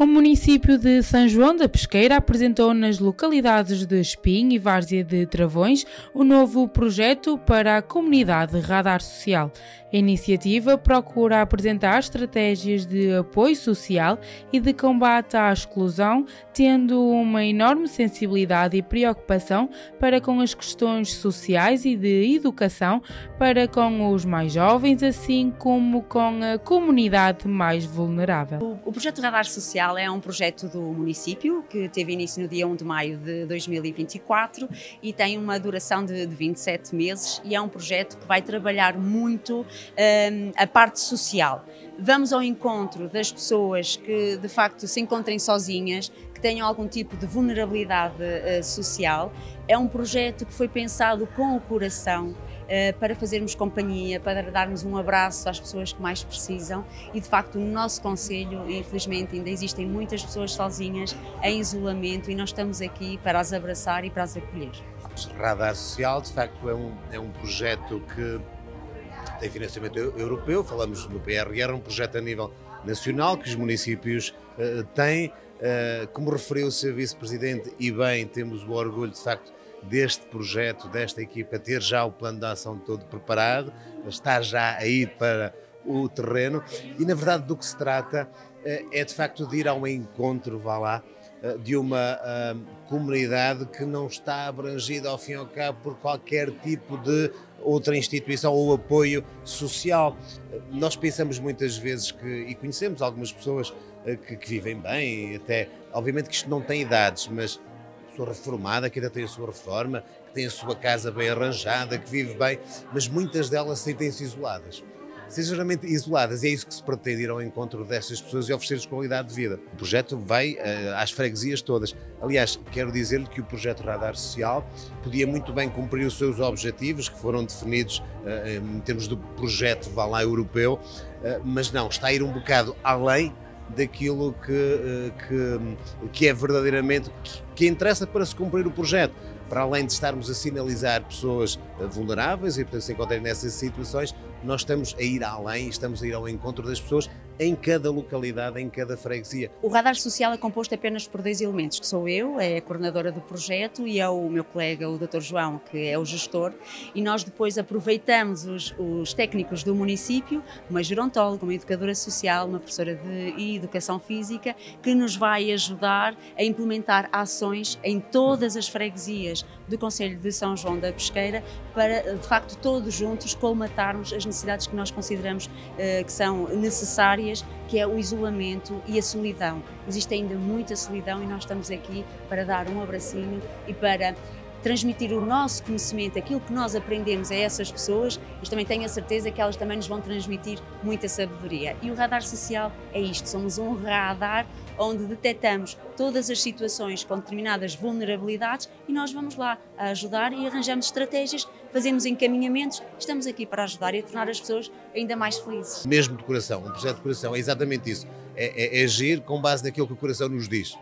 O município de São João da Pesqueira apresentou nas localidades de Espinho e Várzea de Travões o um novo projeto para a comunidade Radar Social. A iniciativa procura apresentar estratégias de apoio social e de combate à exclusão, tendo uma enorme sensibilidade e preocupação para com as questões sociais e de educação para com os mais jovens, assim como com a comunidade mais vulnerável. O, projeto Radar Social é um projeto do município que teve início no dia 1 de maio de 2024 e tem uma duração de, de 27 meses e é um projeto que vai trabalhar muito um, a parte social. Vamos ao encontro das pessoas que de facto se encontrem sozinhas, que tenham algum tipo de vulnerabilidade uh, social. É um projeto que foi pensado com o coração para fazermos companhia, para darmos um abraço às pessoas que mais precisam e de facto no nosso Conselho, infelizmente, ainda existem muitas pessoas sozinhas em isolamento e nós estamos aqui para as abraçar e para as acolher. Radar Social, de facto, é um, é um projeto que tem financiamento europeu, falamos no PRR, é um projeto a nível nacional que os municípios uh, têm. Uh, como referiu o seu vice-presidente, e bem, temos o orgulho, de facto, deste projeto, desta equipa, ter já o plano de ação todo preparado, estar já a ir para o terreno e, na verdade, do que se trata uh, é de facto de ir ao encontro, vá lá, de uma comunidade que não está abrangida ao fim e ao cabo por qualquer tipo de outra instituição ou apoio social. Nós pensamos muitas vezes que, e conhecemos algumas pessoas eh, que, que vivem bem, até, obviamente que isto não tem idades, mas pessoa reformada, que ainda tem a sua reforma, que tem a sua casa bem arranjada, que vive bem, mas muitas delas sentem-se isoladas sinceramente isoladas. E é isso que se pretende ir ao encontro dessas pessoas e oferecer-lhes qualidade de vida. O projeto vai uh, às freguesias todas. Aliás, quero dizer-lhe que o projeto Radar Social podia muito bem cumprir os seus objetivos, que foram definidos uh, em termos do projeto vá lá europeu, uh, mas não, está a ir um bocado além daquilo que, que, que é verdadeiramente que, interessa para se cumprir o projeto para além de estarmos a sinalizar pessoas vulneráveis e, portanto, se encontrarem nessas situações, nós estamos a ir além, estamos a ir ao encontro das pessoas em cada localidade, em cada freguesia. O radar social é composto apenas por dois elementos, que sou eu, é a coordenadora do projeto, e é o meu colega, o Dr. João, que é o gestor, e nós depois aproveitamos os, os técnicos do município, uma gerontóloga, uma educadora social, uma professora de educação física, que nos vai ajudar a implementar ações em todas as freguesias do Conselho de São João da Pesqueira, para de facto todos juntos colmatarmos as necessidades que nós consideramos uh, que são necessárias, que é o isolamento e a solidão. Existe ainda muita solidão e nós estamos aqui para dar um abracinho e para transmitir o nosso conhecimento, aquilo que nós aprendemos a essas pessoas, mas também tenho a certeza que elas também nos vão transmitir muita sabedoria. E o radar social é isto: somos um radar onde detectamos todas as situações com determinadas vulnerabilidades e nós vamos lá ajudar e arranjamos estratégias, fazemos encaminhamentos, estamos aqui para ajudar e tornar as pessoas ainda mais felizes. Mesmo de coração, um projeto de coração é exatamente isso: é, é, é agir com base naquilo que o coração nos diz.